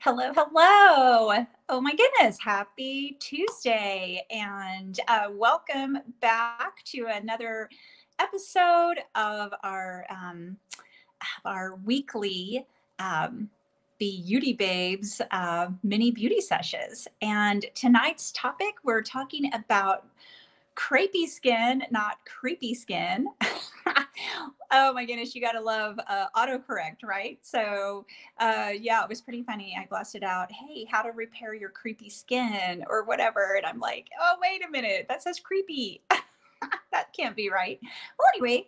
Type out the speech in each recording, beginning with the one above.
Hello, hello. Oh my goodness, happy Tuesday, and uh, welcome back to another episode of our um, of our weekly um, Beauty Babes uh, mini beauty sessions. And tonight's topic, we're talking about crepey skin, not creepy skin. oh my goodness, you got to love uh, autocorrect, right? So, uh, yeah, it was pretty funny. I blasted out, hey, how to repair your creepy skin or whatever. And I'm like, oh, wait a minute, that says creepy. that can't be right. Well, anyway,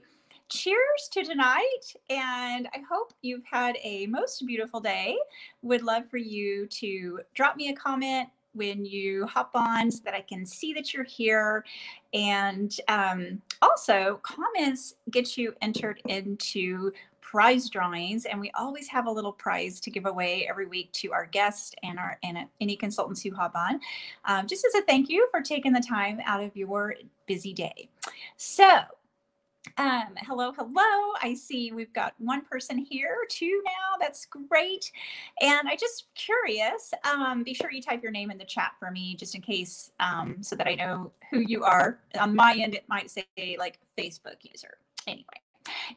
cheers to tonight. And I hope you've had a most beautiful day. Would love for you to drop me a comment when you hop on so that I can see that you're here. And um, also, comments get you entered into prize drawings and we always have a little prize to give away every week to our guests and our and any consultants who hop on um, just as a thank you for taking the time out of your busy day so um, hello, hello. I see we've got one person here, two now. That's great. And I just curious, um, be sure you type your name in the chat for me just in case um, so that I know who you are. On my end, it might say like Facebook user. Anyway,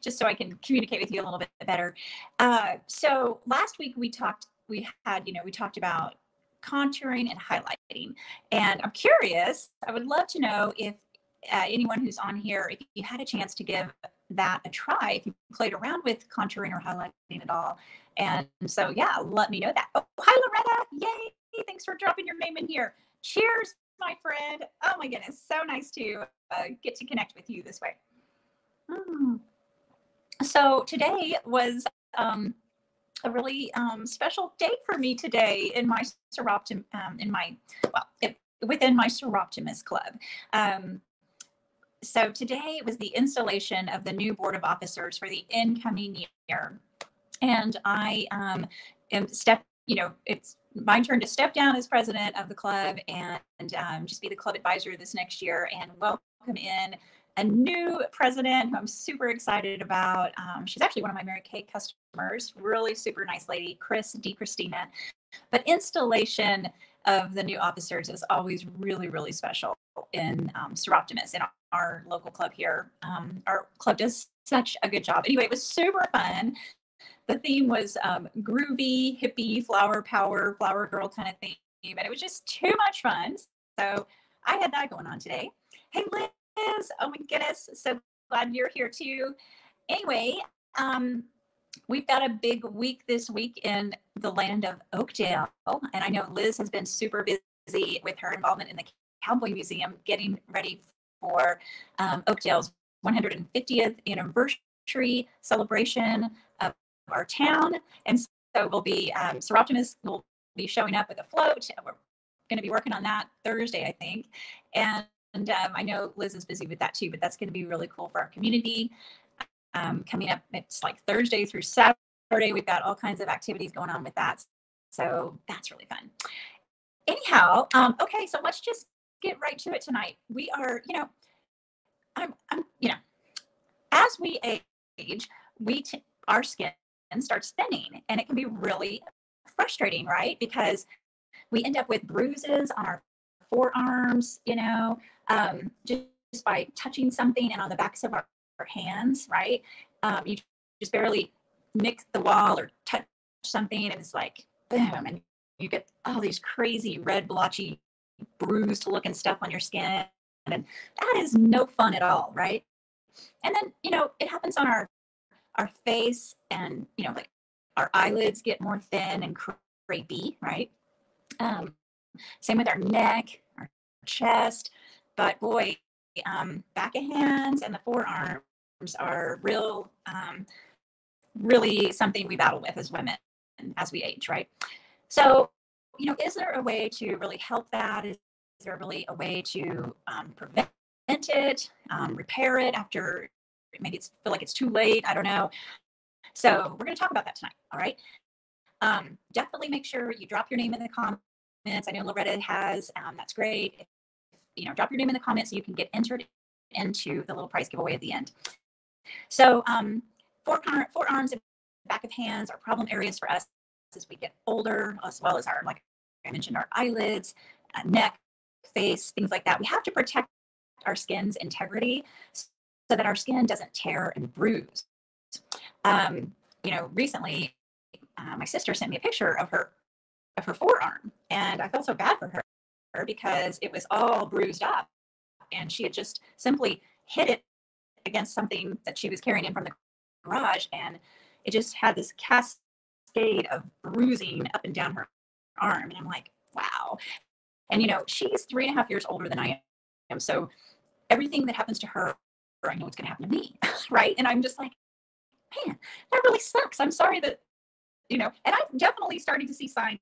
just so I can communicate with you a little bit better. Uh, so last week we talked, we had, you know, we talked about contouring and highlighting. And I'm curious, I would love to know if uh, anyone who's on here, if you had a chance to give that a try, if you played around with contouring or highlighting at all. And so, yeah, let me know that. Oh, hi, Loretta. Yay. Thanks for dropping your name in here. Cheers, my friend. Oh, my goodness. So nice to uh, get to connect with you this way. Mm. So, today was um, a really um, special day for me today in my Soroptim, um, in my, well, it, within my Soroptimist Club. Um, so today was the installation of the new board of officers for the incoming year. And I um, am step, you know, it's my turn to step down as president of the club and um, just be the club advisor this next year and welcome in a new president who I'm super excited about. Um, she's actually one of my Mary Kay customers, really super nice lady, Chris D. Christina. But installation of the new officers is always really, really special in um, Soroptimist, in our local club here. Um, our club does such a good job. Anyway, it was super fun. The theme was um, groovy, hippie, flower power, flower girl kind of theme. And it was just too much fun. So I had that going on today. Hey, Liz. Oh my goodness. So glad you're here too. Anyway, um, we've got a big week this week in the land of Oakdale. And I know Liz has been super busy with her involvement in the Cowboy Museum getting ready for um, Oakdale's 150th anniversary celebration of our town. And so we'll be, um, Soroptimist will be showing up with a float. We're going to be working on that Thursday, I think. And, and um, I know Liz is busy with that too, but that's going to be really cool for our community. Um, coming up, it's like Thursday through Saturday. We've got all kinds of activities going on with that. So that's really fun. Anyhow, um, okay, so let's just get right to it tonight. We are, you know, I'm, I'm you know, as we age, we our skin starts thinning, and it can be really frustrating, right? Because we end up with bruises on our forearms, you know, um, just by touching something and on the backs of our, our hands, right? Um, you just barely nick the wall or touch something, and it's like boom, and you get all these crazy red blotchy bruised looking stuff on your skin. And that is no fun at all, right? And then, you know, it happens on our our face and, you know, like our eyelids get more thin and crepey, right? Um, same with our neck, our chest. But boy, um, back of hands and the forearms are real, um, really something we battle with as women as we age, right? So you know, is there a way to really help that? Is there really a way to um, prevent it, um, repair it after maybe it's feel like it's too late? I don't know. So we're going to talk about that tonight. All right. Um, definitely make sure you drop your name in the comments. I know Loretta has. Um, that's great. You know, drop your name in the comments so you can get entered into the little prize giveaway at the end. So um, forearms and back of hands are problem areas for us as we get older, as well as our, like I mentioned, our eyelids, uh, neck, face, things like that. We have to protect our skin's integrity so that our skin doesn't tear and bruise. Um, you know, recently, uh, my sister sent me a picture of her of her forearm, and I felt so bad for her because it was all bruised up, and she had just simply hit it against something that she was carrying in from the garage, and it just had this cascade of bruising up and down her arm, and I'm like, wow. And you know, she's three and a half years older than I am, so everything that happens to her, I know it's going to happen to me, right? And I'm just like, man, that really sucks. I'm sorry that, you know, and I'm definitely starting to see signs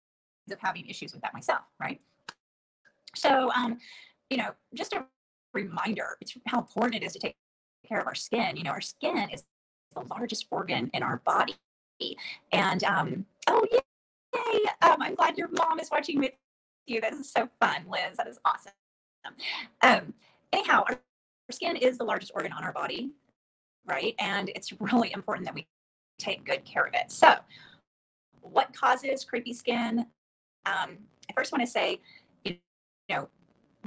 of having issues with that myself, right? So, um, you know, just a reminder, it's how important it is to take care of our skin. You know, our skin is the largest organ in our body. And um, oh yay! Um, I'm glad your mom is watching with you. That is so fun, Liz. That is awesome. Um, anyhow, our, skin is the largest organ on our body, right? And it's really important that we take good care of it. So, what causes creepy skin? Um, I first want to say, you know,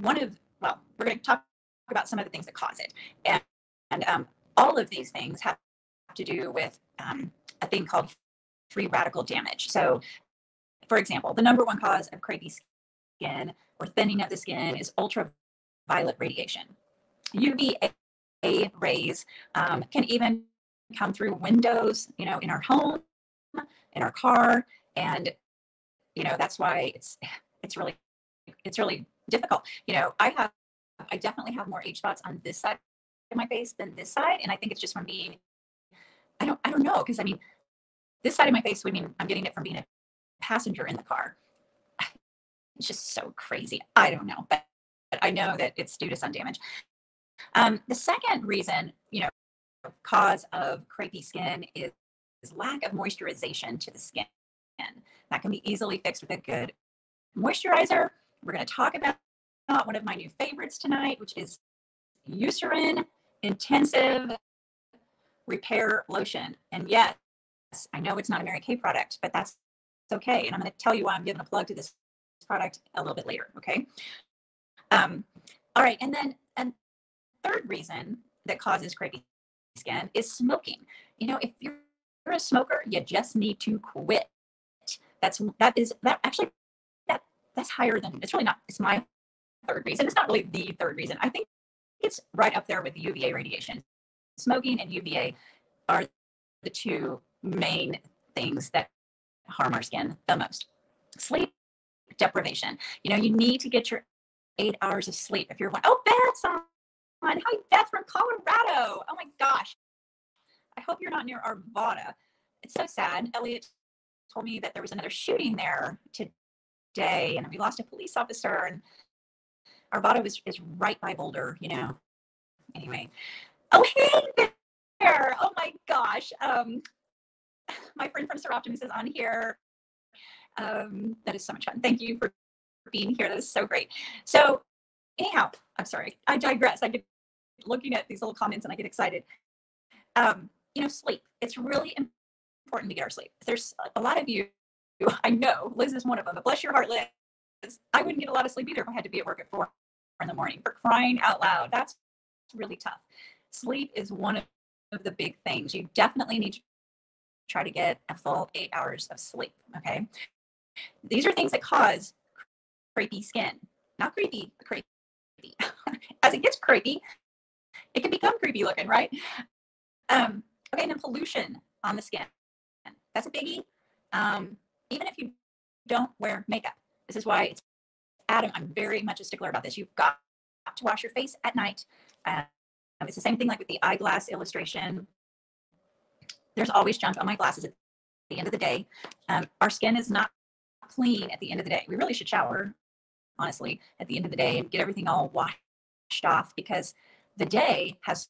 one of well, we're going to talk about some of the things that cause it, and, and um, all of these things have to do with um, a thing called free radical damage. So, for example, the number one cause of crepey skin or thinning of the skin is ultraviolet radiation. UVA rays um, can even come through windows, you know, in our home, in our car, and you know that's why it's it's really it's really difficult. You know, I have I definitely have more age spots on this side of my face than this side, and I think it's just from being I don't I don't know because I mean this side of my face would mean I'm getting it from being a passenger in the car. It's just so crazy. I don't know, but, but I know that it's due to sun damage. Um, the second reason, you know, cause of crepey skin is, is lack of moisturization to the skin. That can be easily fixed with a good moisturizer. We're going to talk about one of my new favorites tonight, which is Eucerin Intensive Repair Lotion. And yes, I know it's not a Mary Kay product, but that's okay. And I'm going to tell you why I'm giving a plug to this product a little bit later. Okay. Um, all right. And then, and third reason that causes crepey skin is smoking. You know, if you're a smoker, you just need to quit. That's that is that actually that's higher than it's really not. It's my third reason. It's not really the third reason. I think it's right up there with the UVA radiation. Smoking and UVA are the two main things that harm our skin the most. Sleep deprivation. You know, you need to get your eight hours of sleep. If you're one, oh, Beth's on. Hi, Beth from Colorado. Oh my gosh. I hope you're not near Arvada. It's so sad. Elliot told me that there was another shooting there today and we lost a police officer and Arvada is, is right by Boulder, you know. Anyway. Oh, hey there. Oh my gosh. Um, my friend from Soroptimist is on here. Um, that is so much fun. Thank you for being here. That is so great. So anyhow, I'm sorry. I digress. I get looking at these little comments and I get excited. Um, you know, sleep. It's really important to get our sleep. There's a lot of you, I know, Liz is one of them, but bless your heart, Liz. I wouldn't get a lot of sleep either if I had to be at work at four in the morning for crying out loud. That's really tough. Sleep is one of the big things. You definitely need to try to get a full eight hours of sleep. Okay. These are things that cause crepey skin. Not creepy, creepy. As it gets creepy, it can become creepy looking, right? Um, okay, and then pollution on the skin. That's a biggie. Um, even if you don't wear makeup. This is why it's Adam, I'm very much a stickler about this. You've got to wash your face at night. Um, it's the same thing like with the eyeglass illustration. There's always junk on my glasses at the end of the day. Um, our skin is not clean at the end of the day. We really should shower, honestly, at the end of the day and get everything all washed off because the day has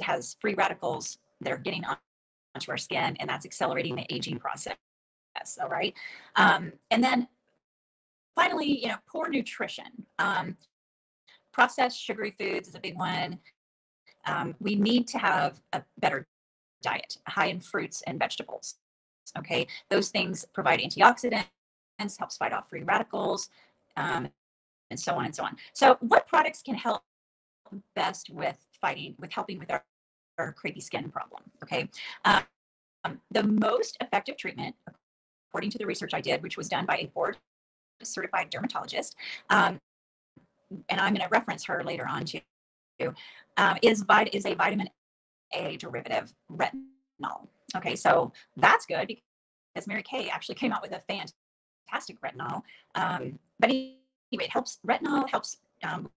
has free radicals that are getting on, onto our skin and that's accelerating the aging process. All right. Um, and then finally, you know, poor nutrition. Um, processed sugary foods is a big one. Um, we need to have a better diet, high in fruits and vegetables. Okay, those things provide antioxidants, helps fight off free radicals, um, and so on and so on. So, what products can help best with fighting, with helping with our, our crepey skin problem? Okay, um, the most effective treatment, according to the research I did, which was done by a board certified dermatologist, um, and I'm going to reference her later on too, um, is, vit- is a vitamin A derivative retinol. Okay, so that's good because Mary Kay actually came out with a fantastic retinol. Um, but anyway, it helps retinol helps um,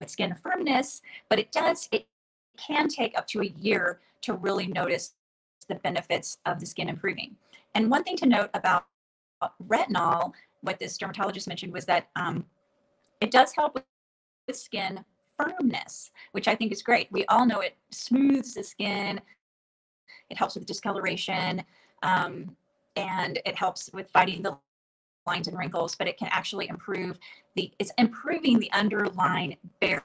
with skin firmness, but it does it can take up to a year to really notice the benefits of the skin improving. And one thing to note about retinol, what this dermatologist mentioned was that um, it does help with, skin firmness, which I think is great. We all know it smooths the skin, it helps with discoloration, um, and it helps with fighting the lines and wrinkles, but it can actually improve the, it's improving the underlying barrier,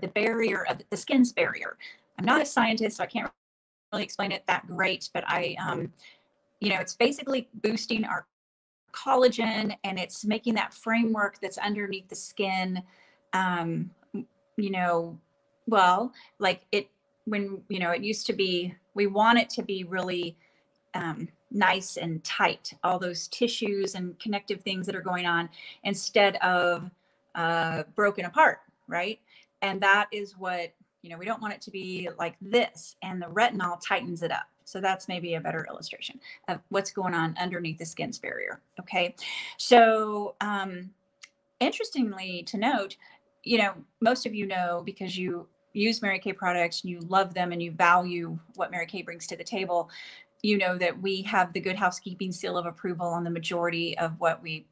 the barrier of the skin's barrier. I'm not a scientist, so I can't really explain it that great, but I, um, you know, it's basically boosting our collagen and it's making that framework that's underneath the skin um, you know, well, like it when you know it used to be we want it to be really um, nice and tight, all those tissues and connective things that are going on instead of uh, broken apart, right? And that is what you know we don't want it to be like this, and the retinol tightens it up. So that's maybe a better illustration of what's going on underneath the skin's barrier. Okay, so um, interestingly to note, you know, most of you know because you use Mary Kay products and you love them and you value what Mary Kay brings to the table, you know that we have the good housekeeping seal of approval on the majority of what we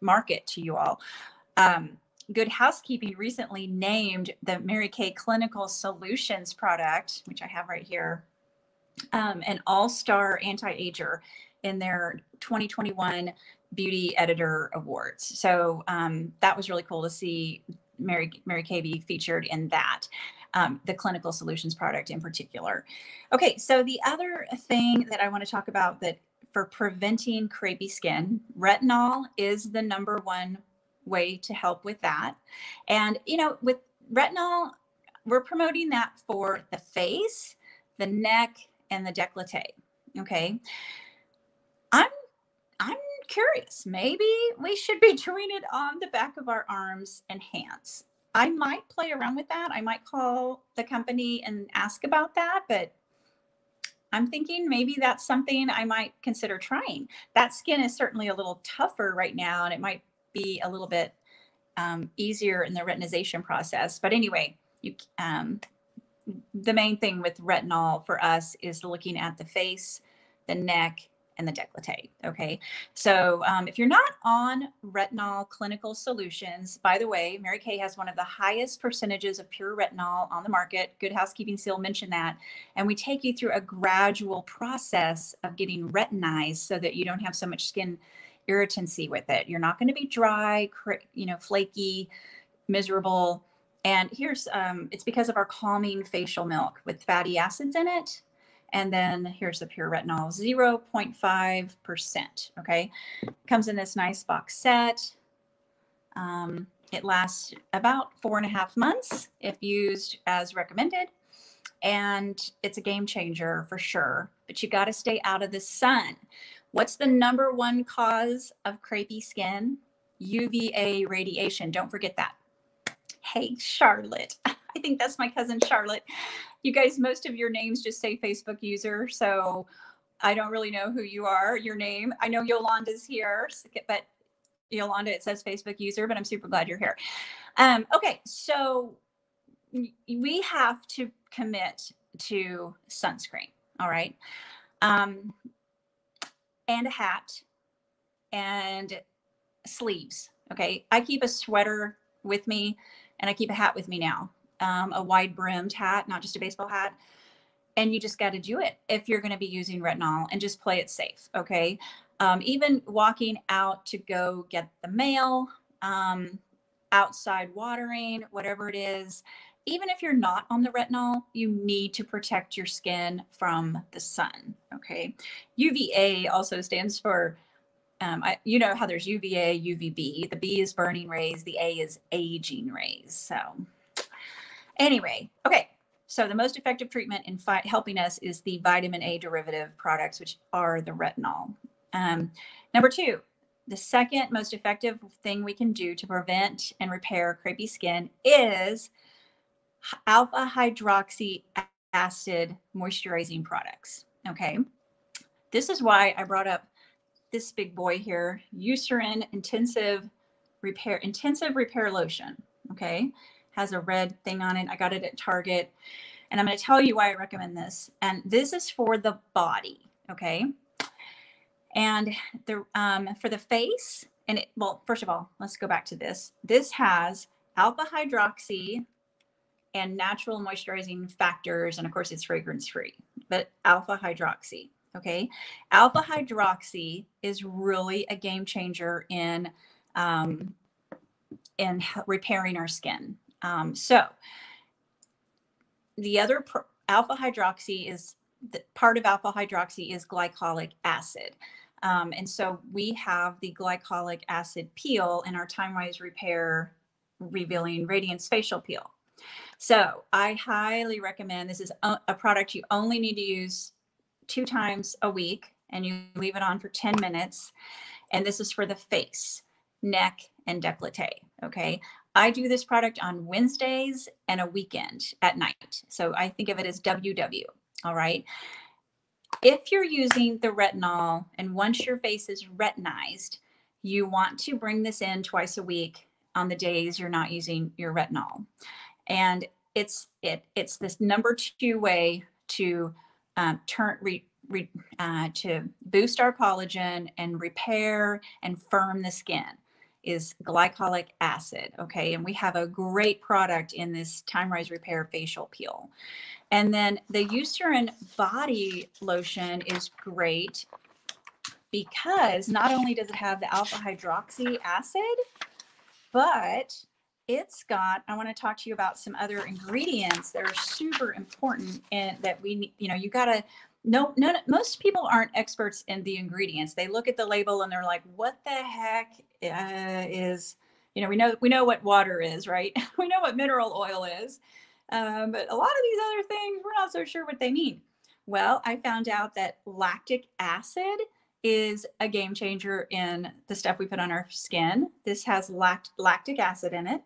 market to you all. Um, Good Housekeeping recently named the Mary Kay Clinical Solutions product, which I have right here, um, an all star anti ager in their 2021 Beauty Editor Awards. So um, that was really cool to see Mary, Mary Kay be featured in that, um, the clinical solutions product in particular. Okay, so the other thing that I want to talk about that for preventing crepey skin, retinol is the number one way to help with that. And, you know, with retinol, we're promoting that for the face, the neck, and the décolleté. Okay. I'm I'm curious. Maybe we should be doing it on the back of our arms and hands. I might play around with that. I might call the company and ask about that, but I'm thinking maybe that's something I might consider trying. That skin is certainly a little tougher right now, and it might be a little bit um, easier in the retinization process. But anyway, you, um, the main thing with retinol for us is looking at the face, the neck, and the décolleté. Okay. So um, if you're not on retinol clinical solutions, by the way, Mary Kay has one of the highest percentages of pure retinol on the market. Good Housekeeping Seal mentioned that. And we take you through a gradual process of getting retinized so that you don't have so much skin irritancy with it. You're not going to be dry, you know, flaky, miserable. And here's um, it's because of our calming facial milk with fatty acids in it and then here's the pure retinol, 0.5%. Okay. Comes in this nice box set. Um, it lasts about four and a half months if used as recommended. And it's a game changer for sure, but you got to stay out of the sun. What's the number one cause of crepey skin? UVA radiation. Don't forget that. Hey, Charlotte. I think that's my cousin Charlotte you guys, most of your names just say Facebook user. So I don't really know who you are, your name. I know Yolanda's here, but Yolanda, it says Facebook user, but I'm super glad you're here. Um, okay, so we have to commit to sunscreen, all right? Um, and a hat and sleeves, okay? I keep a sweater with me and I keep a hat with me now um, a wide brimmed hat, not just a baseball hat. And you just got to do it if you're going to be using retinol and just play it safe. Okay. Um, even walking out to go get the mail, um, outside watering, whatever it is, even if you're not on the retinol, you need to protect your skin from the sun. Okay. UVA also stands for, um, I, you know how there's UVA, UVB. The B is burning rays, the A is aging rays. So, anyway, okay. So, the most effective treatment in fight, helping us is the vitamin A derivative products, which are the retinol. Um, number two, the second most effective thing we can do to prevent and repair crepey skin is alpha hydroxy acid moisturizing products. Okay. This is why I brought up this big boy here, Eucerin Intensive Repair Intensive Repair Lotion. Okay. Has a red thing on it. I got it at Target. And I'm going to tell you why I recommend this. And this is for the body. Okay. And the um, for the face, and it, well, first of all, let's go back to this. This has alpha hydroxy and natural moisturizing factors. And of course, it's fragrance free, but alpha hydroxy. Okay. Alpha hydroxy is really a game changer in, um, in repairing our skin. Um, so the other pr- alpha hydroxy is the, part of alpha hydroxy is glycolic acid. Um, and so we have the glycolic acid peel in our Time Wise Repair Revealing Radiance Facial Peel. So I highly recommend this is a product you only need to use two times a week and you leave it on for 10 minutes. And this is for the face, neck, and décolleté. Okay. I do this product on Wednesdays and a weekend at night. So I think of it as WW. All right. If you're using the retinol and once your face is retinized, you want to bring this in twice a week on the days you're not using your retinol and it's it it's this number two way to um, turn re, re, uh, to boost our collagen and repair and firm the skin is glycolic acid okay? And we have a great product in this TimeWise repair facial peel. And then the eucerin body lotion is great because not only does it have the alpha hydroxy acid but it's got i want to talk to you about some other ingredients that are super important and that we you know you got to no no most people aren't experts in the ingredients they look at the label and they're like what the heck uh, is you know we know we know what water is right we know what mineral oil is um, but a lot of these other things we're not so sure what they mean well i found out that lactic acid is a game changer in the stuff we put on our skin. This has lact- lactic acid in it.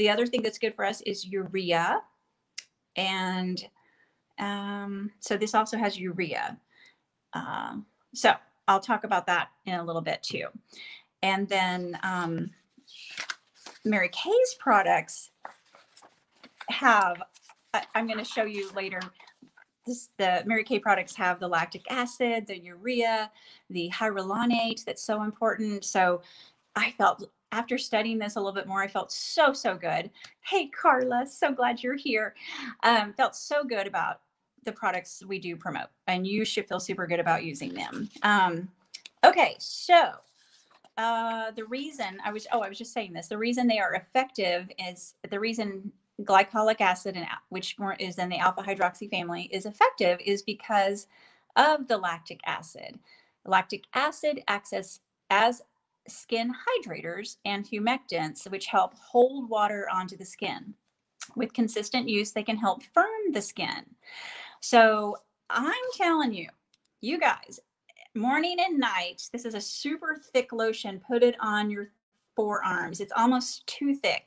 The other thing that's good for us is urea. And um, so this also has urea. Uh, so I'll talk about that in a little bit too. And then um, Mary Kay's products have, I, I'm going to show you later this, the Mary Kay products have the lactic acid, the urea, the hyaluronate that's so important. So I felt after studying this a little bit more, I felt so, so good. Hey, Carla, so glad you're here. Um, felt so good about the products we do promote, and you should feel super good about using them. Um, okay, so uh, the reason I was, oh, I was just saying this, the reason they are effective is the reason glycolic acid, and which is in the alpha hydroxy family, is effective is because of the lactic acid. Lactic acid acts as, as skin hydrators and humectants, which help hold water onto the skin. With consistent use, they can help firm the skin. So I'm telling you, you guys, morning and night, this is a super thick lotion. Put it on your forearms. It's almost too thick,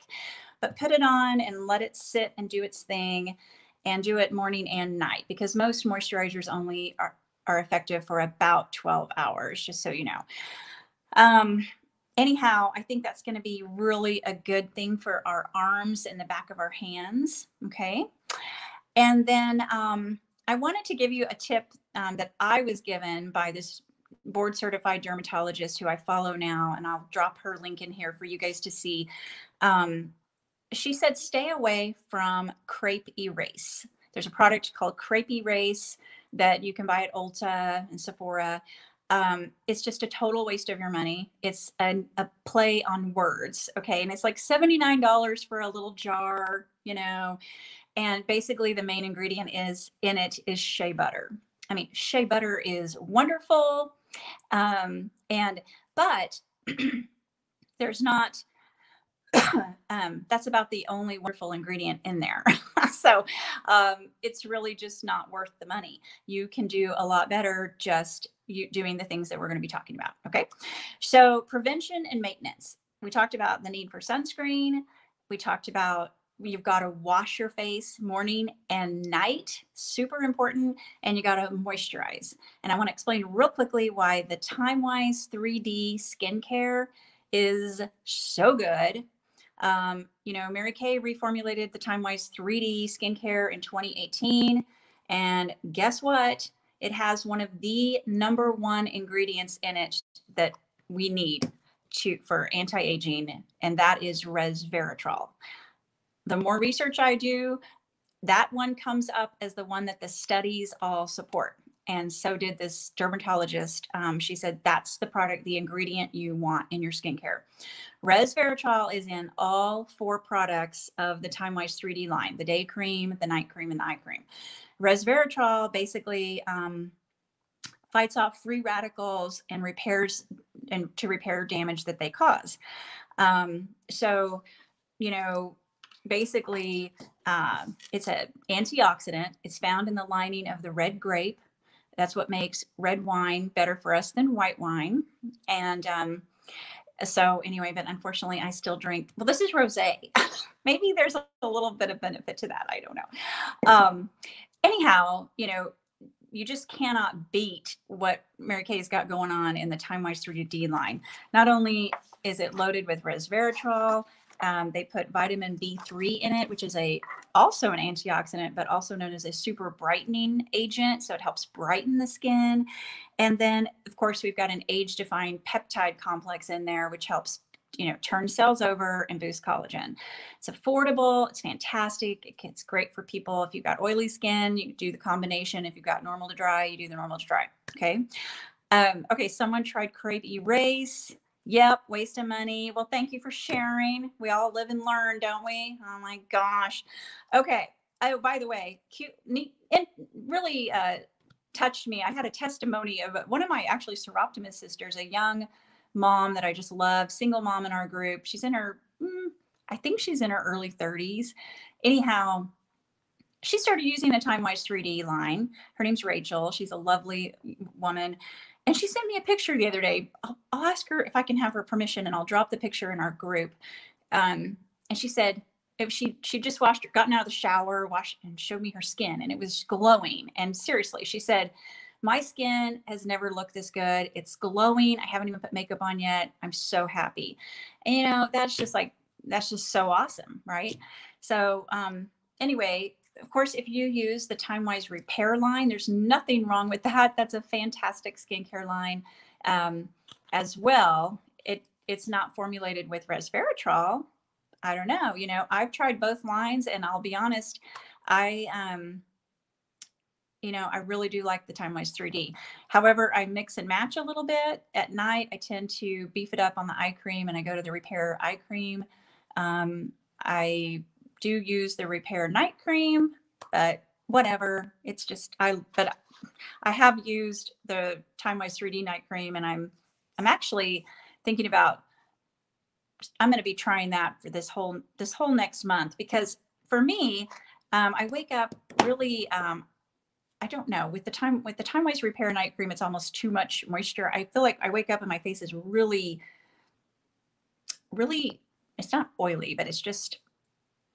but put it on and let it sit and do its thing and do it morning and night because most moisturizers only are, are effective for about 12 hours, just so you know. Um, anyhow, I think that's going to be really a good thing for our arms and the back of our hands. Okay. And then um, I wanted to give you a tip um, that I was given by this board certified dermatologist who I follow now, and I'll drop her link in here for you guys to see. Um, she said, stay away from crepe erase. There's a product called crepe erase that you can buy at Ulta and Sephora. Um, it's just a total waste of your money. It's a, a play on words. Okay. And it's like $79 for a little jar, you know. And basically, the main ingredient is in it is shea butter. I mean, shea butter is wonderful. Um, and, but there's not, um, that's about the only wonderful ingredient in there. so um, it's really just not worth the money. You can do a lot better just you doing the things that we're going to be talking about. Okay. So prevention and maintenance. We talked about the need for sunscreen. We talked about you've got to wash your face morning and night super important and you got to moisturize and i want to explain real quickly why the time wise 3d skincare is so good um, you know mary kay reformulated the timewise 3d skincare in 2018 and guess what it has one of the number one ingredients in it that we need to for anti-aging and that is resveratrol the more research I do, that one comes up as the one that the studies all support. And so did this dermatologist. Um, she said that's the product, the ingredient you want in your skincare. Resveratrol is in all four products of the TimeWise 3D line the day cream, the night cream, and the eye cream. Resveratrol basically um, fights off free radicals and repairs and to repair damage that they cause. Um, so, you know, basically uh, it's an antioxidant. It's found in the lining of the red grape. That's what makes red wine better for us than white wine. And um, so anyway, but unfortunately, I still drink. Well, this is rosé. Maybe there's a, a, little bit of benefit to that. I don't know. Um, anyhow, you know, you just cannot beat what Mary Kay's got going on in the TimeWise 3D line. Not only is it loaded with resveratrol, um, they put vitamin B3 in it, which is a also an antioxidant, but also known as a super brightening agent. So it helps brighten the skin. And then, of course, we've got an age-defying peptide complex in there, which helps you know turn cells over and boost collagen it's affordable it's fantastic it's great for people if you've got oily skin you do the combination if you've got normal to dry you do the normal to dry okay um, okay someone tried crepe erase Yep, waste of money. Well, thank you for sharing. We all live and learn, don't we? Oh my gosh. Okay. Oh, by the way, cute, neat, and really uh, touched me. I had a testimony of one of my actually Soroptimist sisters, a young mom that I just love, single mom in our group. She's in her, mm, I think she's in her early 30s. Anyhow, she started using the TimeWise 3D line. Her name's Rachel. She's a lovely woman and she sent me a picture the other day. I'll, I'll, ask her if I can have her permission and I'll drop the picture in our group. Um, and she said, if she she just washed gotten out of the shower, washed and showed me her skin and it was glowing. And seriously, she said, my skin has never looked this good. It's glowing. I haven't even put makeup on yet. I'm so happy. And, you know, that's just like that's just so awesome, right? So um anyway, of course, if you use the TimeWise Repair line, there's nothing wrong with that. That's a fantastic skincare line um, as well. It it's not formulated with resveratrol. I don't know. You know, I've tried both lines, and I'll be honest, I um, you know, I really do like the TimeWise 3D. However, I mix and match a little bit. At night, I tend to beef it up on the eye cream, and I go to the Repair eye cream. Um, I do use the repair night cream, but whatever. It's just I but I have used the TimeWise 3D night cream and I'm I'm actually thinking about I'm going to be trying that for this whole this whole next month because for me, um, I wake up really um, I don't know with the time with the TimeWise repair night cream, it's almost too much moisture. I feel like I wake up and my face is really, really. It's not oily, but it's just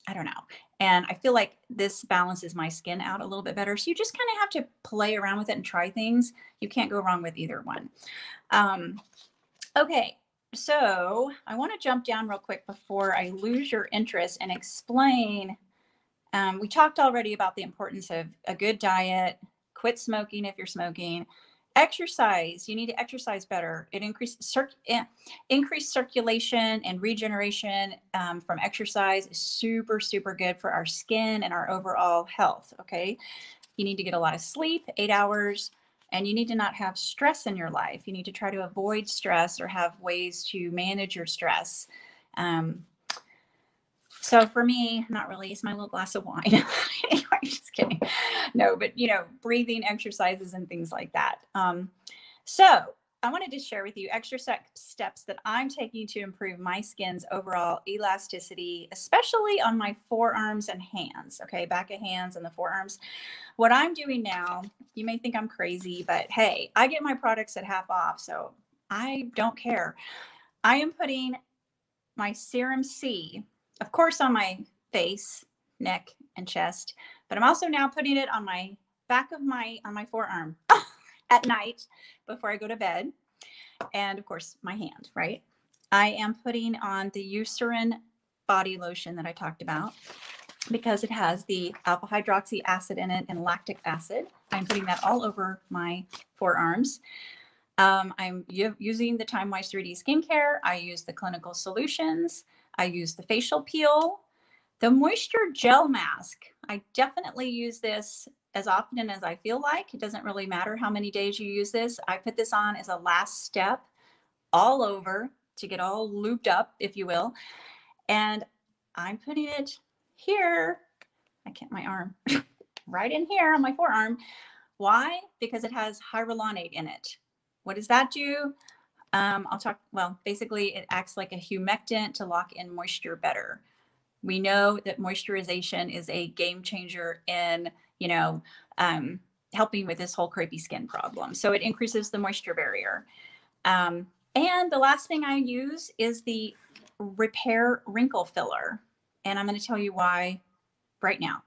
I don't know. And I feel like this balances my skin out a little bit better. So you just kind of have to play around with it and try things. You can't go wrong with either one. Um, okay, so I want to jump down real quick before I lose your interest and explain. Um, we talked already about the importance of a good diet, quit smoking if you're smoking, exercise you need to exercise better it increases cir- eh, increased circulation and regeneration um, from exercise is super super good for our skin and our overall health okay you need to get a lot of sleep eight hours And you need to not have stress in your life. You need to try to avoid stress or have ways to manage your stress. Um, so for me, not really, it's my little glass of wine. just kidding. No, but you know, breathing exercises and things like that. Um, so I wanted to share with you extra steps that I'm taking to improve my skin's overall elasticity, especially on my forearms and hands. Okay, back of hands and the forearms. What I'm doing now, you may think I'm crazy, but hey, I get my products at half off, so I don't care. I am putting my Serum C, of course, on my face, neck, and chest, but I'm also now putting it on my back of my on my forearm at night before I go to bed. And of course, my hand, right? I am putting on the Eucerin body lotion that I talked about because it has the alpha hydroxy acid in it and lactic acid. I'm putting that all over my forearms. Um, I'm using the Time Wise 3D skincare. I use the clinical solutions. I use the facial peel, the moisture gel mask. I definitely use this as often as I feel like. It doesn't really matter how many days you use this. I put this on as a last step all over to get all looped up, if you will. And I'm putting it here. I can't, my arm, right in here on my forearm. Why? Because it has hyaluronate in it. What does that do? Um, I'll talk, well, basically it acts like a humectant to lock in moisture better. We know that moisturization is a game changer in you know, um, helping with this whole crepey skin problem. So it increases the moisture barrier. Um, and the last thing I use is the Repair Wrinkle Filler. And I'm going to tell you why right now.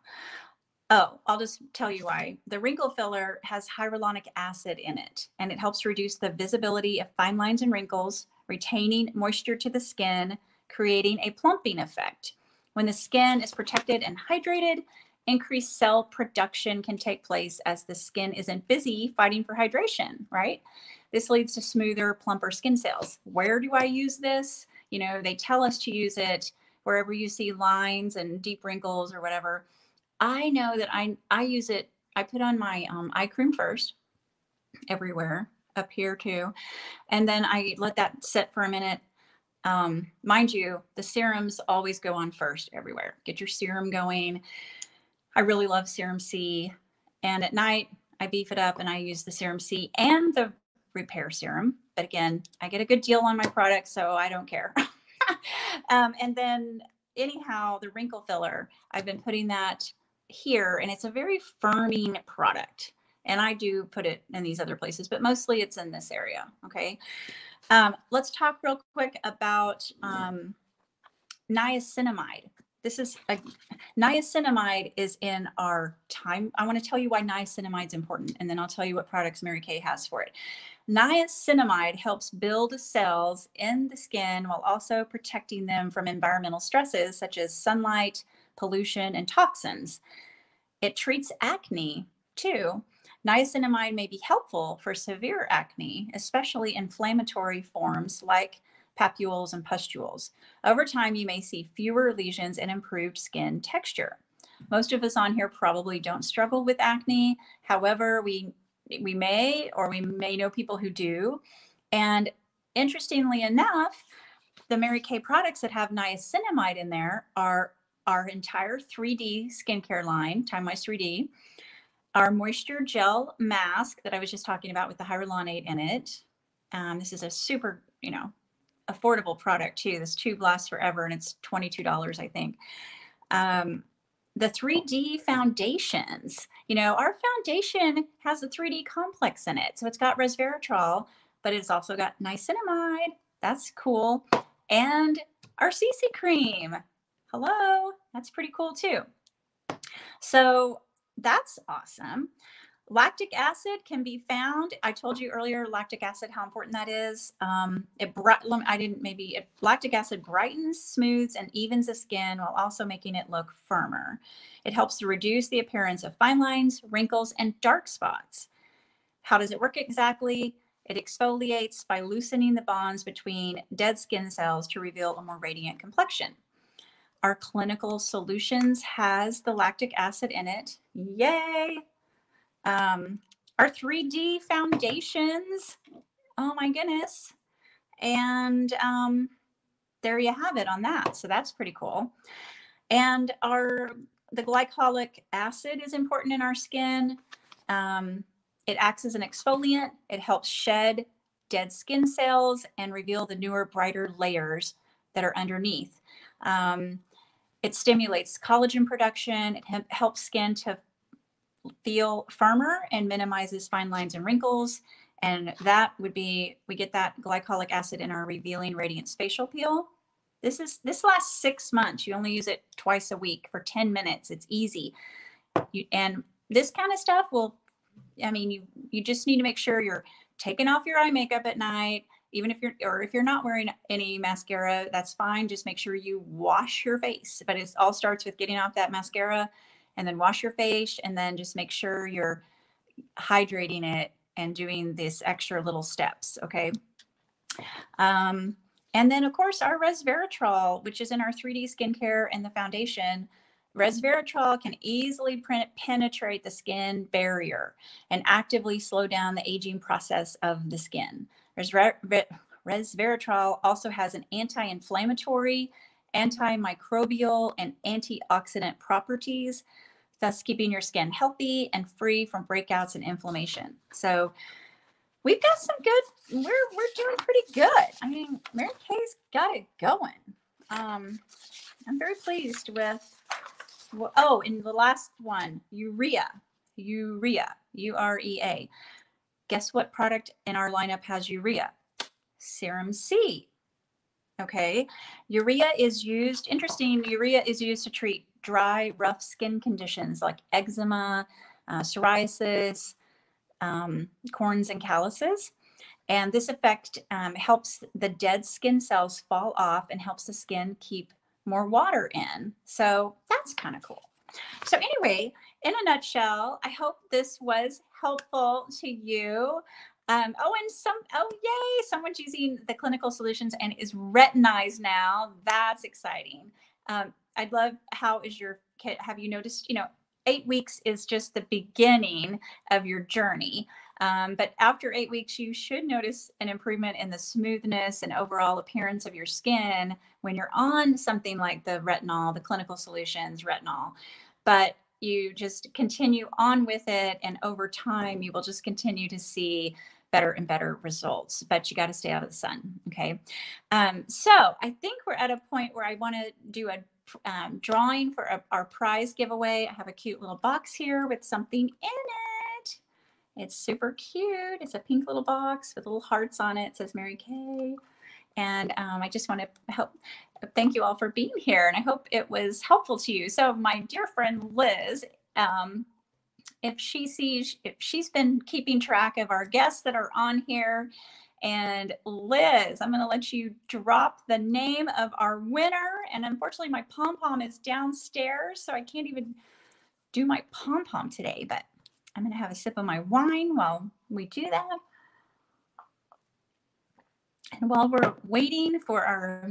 Oh, I'll just tell you why. The wrinkle filler has hyaluronic acid in it, and it helps reduce the visibility of fine lines and wrinkles, retaining moisture to the skin, creating a plumping effect. When the skin is protected and hydrated, increased cell production can take place as the skin isn't busy fighting for hydration, right? This leads to smoother, plumper skin cells. Where do I use this? You know, they tell us to use it wherever you see lines and deep wrinkles or whatever. I know that I I use it. I put on my um, eye cream first, everywhere up here too, and then I let that sit for a minute. Um, mind you, the serums always go on first everywhere. Get your serum going I really love Serum C. And at night, I beef it up and I use the Serum C and the Repair Serum. But again, I get a good deal on my product, so I don't care. um, and then, anyhow, the wrinkle filler, I've been putting that here, and it's a very firming product. And I do put it in these other places, but mostly it's in this area. Okay. Um, let's talk real quick about um, niacinamide this is a, niacinamide is in our time. I want to tell you why niacinamide is important, and then I'll tell you what products Mary Kay has for it. Niacinamide helps build cells in the skin while also protecting them from environmental stresses such as sunlight, pollution, and toxins. It treats acne too. Niacinamide may be helpful for severe acne, especially inflammatory forms like papules, and pustules. Over time, you may see fewer lesions and improved skin texture. Most of us on here probably don't struggle with acne. However, we we may or we may know people who do. And interestingly enough, the Mary Kay products that have niacinamide in there are our entire 3D skincare line, Time Wise 3D, our moisture gel mask that I was just talking about with the hyaluronate in it. Um, this is a super, you know, affordable product too. This tube lasts forever and it's $22, I think. Um, the 3D foundations, you know, our foundation has a 3D complex in it. So it's got resveratrol, but it's also got niacinamide. That's cool. And our CC cream. Hello. That's pretty cool too. So that's awesome. Lactic acid can be found. I told you earlier, lactic acid, how important that is. Um, it I didn't maybe it, lactic acid brightens, smooths, and evens the skin while also making it look firmer. It helps to reduce the appearance of fine lines, wrinkles, and dark spots. How does it work exactly? It exfoliates by loosening the bonds between dead skin cells to reveal a more radiant complexion. Our clinical solutions has the lactic acid in it. Yay! Um, our 3D foundations. Oh my goodness. And um, there you have it on that. So that's pretty cool. And our the glycolic acid is important in our skin. Um, it acts as an exfoliant. It helps shed dead skin cells and reveal the newer, brighter layers that are underneath. Um, it stimulates collagen production. It helps skin to feel firmer and minimizes fine lines and wrinkles. And that would be, we get that glycolic acid in our revealing radiance facial peel. This is, this lasts six months. You only use it twice a week for 10 minutes. It's easy. You, and this kind of stuff will, I mean, you, you just need to make sure you're taking off your eye makeup at night, even if you're, or if you're not wearing any mascara, that's fine. Just make sure you wash your face. But it all starts with getting off that mascara and then wash your face and then just make sure you're hydrating it and doing these extra little steps. Okay. Um, and then, of course, our resveratrol, which is in our 3D skincare and the foundation. Resveratrol can easily penetrate the skin barrier and actively slow down the aging process of the skin. Resveratrol also has an anti inflammatory, antimicrobial, and antioxidant properties, thus keeping your skin healthy and free from breakouts and inflammation. So, we've got some good we're we're doing pretty good. I mean mary kay's got it going. Um i'm very pleased with well, oh in the last one urea. Urea. U-r-e-a guess what product in our lineup has urea serum c okay urea is used interesting urea is used to treat dry rough skin conditions like eczema uh, psoriasis um, corns and calluses. And this effect um, helps the dead skin cells fall off and helps the skin keep more water in. So that's kind of cool. So anyway, in a nutshell, I hope this was helpful to you. Um, oh, and some, oh, yay, someone's using the clinical solutions and is retinized now. That's exciting. Um, I'd love, how is your kit? Have you noticed, you know, eight weeks is just the beginning of your journey. Um, but after eight weeks, you should notice an improvement in the smoothness and overall appearance of your skin when you're on something like the retinol, the clinical solutions retinol. But you just continue on with it, and over time, you will just continue to see better and better results. But you got to stay out of the sun. Okay. Um, so I think we're at a point where I want to do a um, drawing for a, our prize giveaway. I have a cute little box here with something in it. It's super cute. It's a pink little box with little hearts on it. It says Mary Kay. And um, I just want to help thank you all for being here. And I hope it was helpful to you. So my dear friend Liz, um, if she sees, if she's been keeping track of our guests that are on here, and Liz, I'm going to let you drop the name of our winner. And unfortunately, my pom pom is downstairs, so I can't even do my pom pom today. But I'm going to have a sip of my wine while we do that. And while we're waiting for our,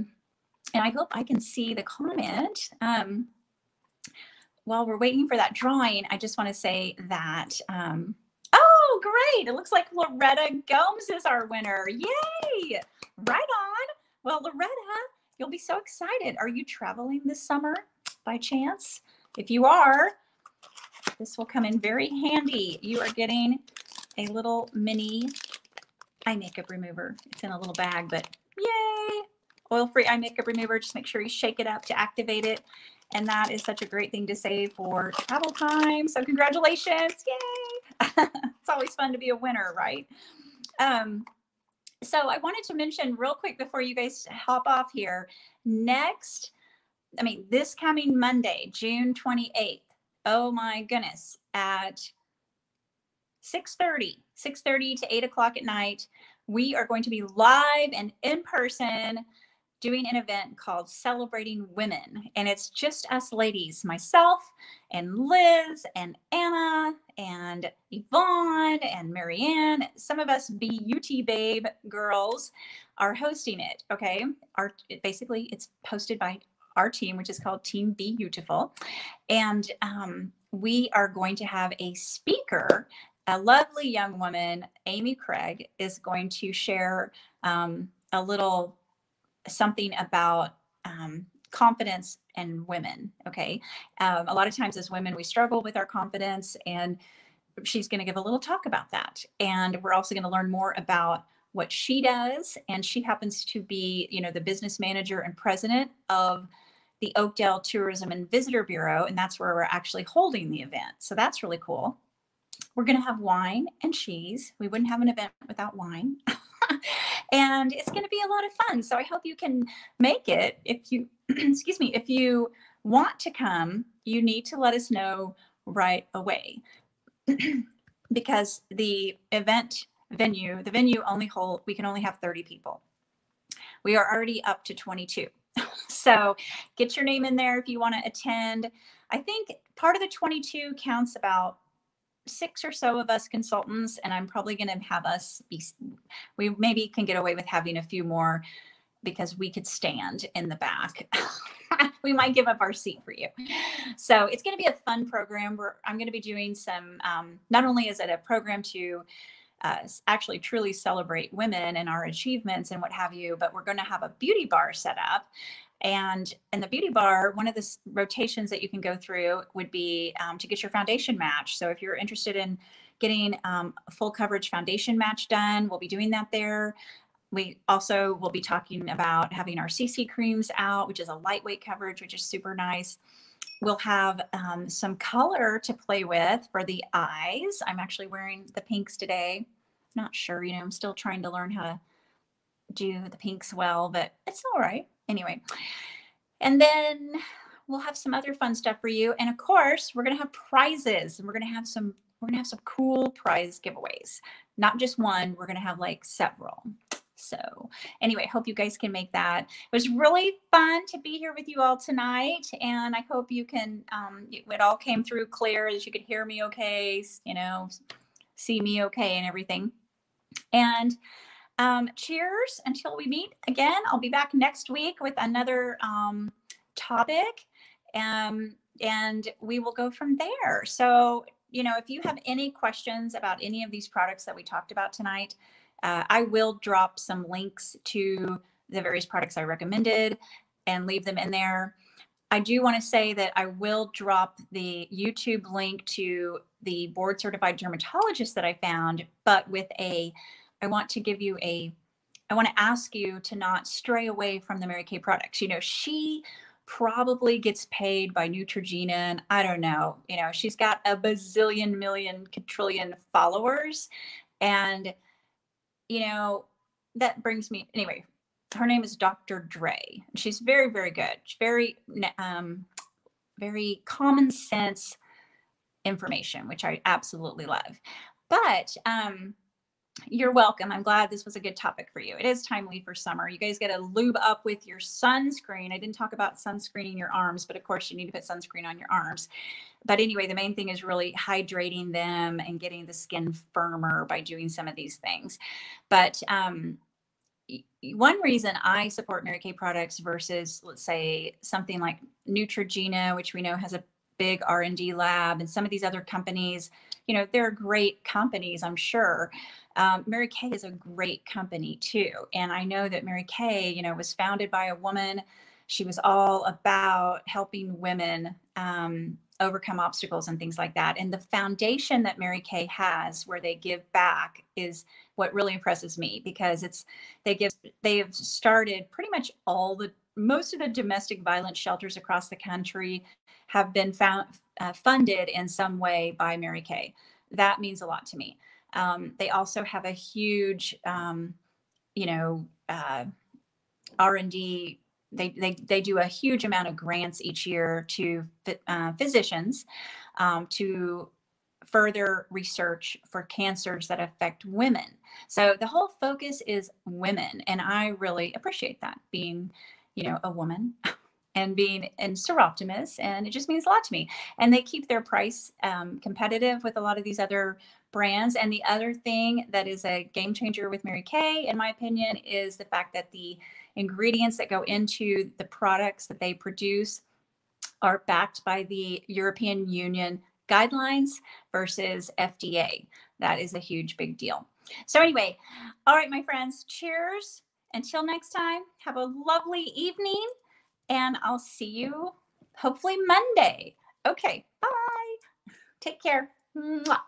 and I hope I can see the comment. Um, while we're waiting for that drawing, I just want to say that um, oh, great. It looks like Loretta Gomes is our winner. Yay! Right on. Well, Loretta, you'll be so excited. Are you traveling this summer by chance? If you are, this will come in very handy. You are getting a little mini eye makeup remover. It's in a little bag, but yay! Oil-free eye makeup remover. Just make sure you shake it up to activate it. And that is such a great thing to save for travel time. So congratulations. Yay. it's always fun to be a winner, right? Um, so I wanted to mention real quick before you guys hop off here. Next, I mean, this coming Monday, June 28th. Oh my goodness, at 6:30, 6:30 to 8 o'clock at night, we are going to be live and in person doing an event called Celebrating Women. And it's just us ladies, myself and Liz and Anna and Yvonne and Marianne. Some of us BUT Babe girls are hosting it. Okay. Our basically it's posted by our team, which is called Team Be Beautiful. And um, we are going to have a speaker a lovely young woman, Amy Craig, is going to share um, a little something about um, confidence in women. Okay. Um, a lot of times as women, we struggle with our confidence, and she's going to give a little talk about that. And we're also going to learn more about what she does. And she happens to be, you know, the business manager and president of the Oakdale Tourism and Visitor Bureau. And that's where we're actually holding the event. So that's really cool. We're going to have wine and cheese. We wouldn't have an event without wine. and it's going to be a lot of fun. So I hope you can make it. If you, excuse me, if you want to come, you need to let us know right away because the event venue, the venue only hold, we can only have 30 people. We are already up to 22. so get your name in there if you want to attend. I think part of the 22 counts about six or so of us consultants, and I'm probably going to have us be, we maybe can get away with having a few more because we could stand in the back. we might give up our seat for you. So it's going to be a fun program where I'm going to be doing some, um, not only is it a program to uh, actually truly celebrate women and our achievements and what have you, but we're going to have a beauty bar set up. And in the beauty bar, one of the rotations that you can go through would be um, to get your foundation match. So if you're interested in getting um, a full coverage foundation match done, we'll be doing that there. We also will be talking about having our CC creams out, which is a lightweight coverage, which is super nice. We'll have um, some color to play with for the eyes. I'm actually wearing the pinks today. Not sure, you know, I'm still trying to learn how to do the pinks well, but it's all right. Anyway, and then we'll have some other fun stuff for you. And of course, we're going to have prizes and we're going to have some we're going to have some cool prize giveaways. Not just one, we're going to have like several. So, anyway, hope you guys can make that. It was really fun to be here with you all tonight, and I hope you can. Um, it all came through clear, that you could hear me okay, you know, see me okay, and everything. And um, cheers until we meet again. I'll be back next week with another um, topic, um, and we will go from there. So, you know, if you have any questions about any of these products that we talked about tonight uh, I will drop some links to the various products I recommended and leave them in there. I do want to say that I will drop the YouTube link to the board certified dermatologist that I found, but with a, I want to give you a, I want to ask you to not stray away from the Mary Kay products. You know, she probably gets paid by Neutrogena, and I don't know, you know, she's got a bazillion million quadrillion followers. And you know, that brings me anyway. Her name is Dr. Dray. She's very, very good. She's very, um, very common sense information, which I absolutely love. But um, you're welcome. I'm glad this was a good topic for you. It is timely for summer. You guys got to lube up with your sunscreen. I didn't talk about sunscreening your arms, but of course, you need to put sunscreen on your arms. But anyway, the main thing is really hydrating them and getting the skin firmer by doing some of these things. But um, one reason I support Mary Kay products versus, let's say, something like Neutrogena, which we know has a big R&D lab, and some of these other companies, you know, they're great companies, I'm sure. Um, Mary Kay is a great company too. And I know that Mary Kay, you know, was founded by a woman. She was all about helping women um, overcome obstacles and things like that. And the foundation that Mary Kay has where they give back is what really impresses me because it's they give they have started pretty much all the most of the domestic violence shelters across the country have been found uh, funded in some way by Mary Kay. That means a lot to me. Um, they also have a huge, um, you know, uh, R&D. They, they, they do a huge amount of grants each year to uh, physicians um, to further research for cancers that affect women. So the whole focus is women. And I really appreciate that being, you know, a woman. and being in Soroptimist, and it just means a lot to me. And they keep their price um, competitive with a lot of these other brands. And the other thing that is a game changer with Mary Kay, in my opinion, is the fact that the ingredients that go into the products that they produce are backed by the European Union guidelines versus FDA. that is a huge, big deal. So, anyway, all right, my friends, cheers. Until next time, have a lovely evening, and I'll see you hopefully Monday. Okay, bye. Take care. Mwah.